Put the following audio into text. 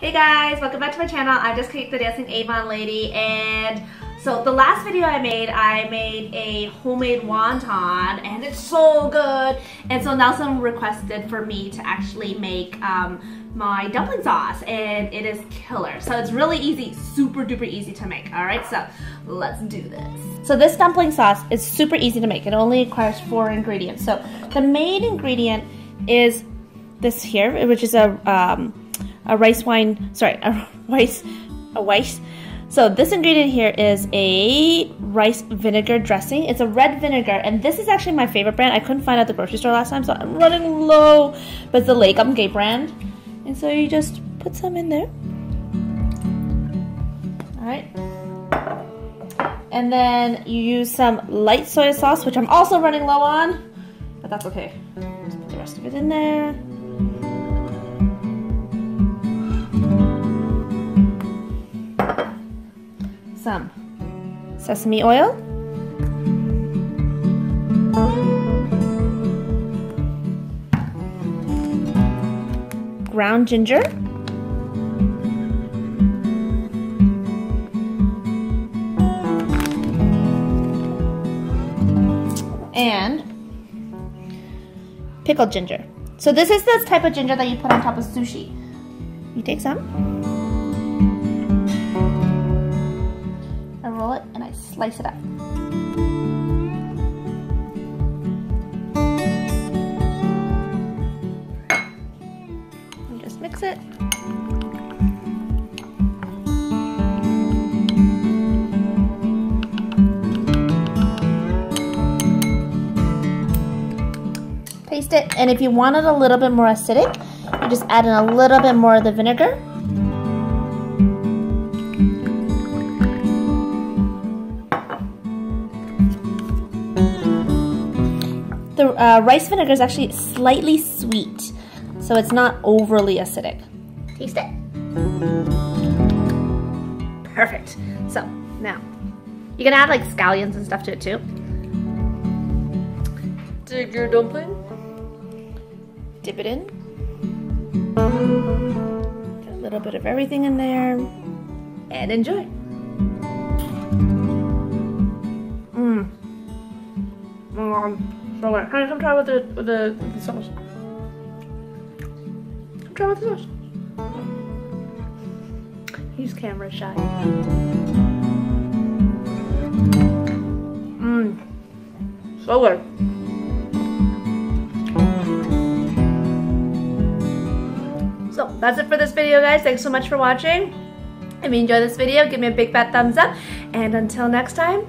Hey guys, welcome back to my channel. I'm Jessica the Dancing Avon Lady and so the last video I made, I made a homemade wonton and it's so good. And so Nelson requested for me to actually make um, my dumpling sauce and it is killer. So it's really easy, super duper easy to make. All right, so let's do this. So this dumpling sauce is super easy to make. It only requires four ingredients. So the main ingredient is this here, which is a, um, a rice wine, sorry, a rice, a rice, so this ingredient here is a rice vinegar dressing. It's a red vinegar, and this is actually my favorite brand. I couldn't find at the grocery store last time, so I'm running low. But it's the Lee Kum Kee brand. And so you just put some in there. Alright. And then you use some light soy sauce, which I'm also running low on. But that's okay. Just put the rest of it in there. Some sesame oil, ground ginger, and pickled ginger. So this is the type of ginger that you put on top of sushi. You take some. Slice it up. And just mix it. Paste it, and if you want it a little bit more acidic, you just add in a little bit more of the vinegar the uh, rice vinegar is actually slightly sweet, so it's not overly acidic. Taste it. Perfect. So now, you can add like scallions and stuff to it too. Dig your dumpling. Dip it in. Get a little bit of everything in there. And enjoy. Mmm. Mmm. So wait, honey, come try with the with the, with the sauce. Come try with the sauce. He's camera shy. Mmm. So good. So that's it for this video guys. Thanks so much for watching. If you enjoyed this video, give me a big fat thumbs up. And until next time,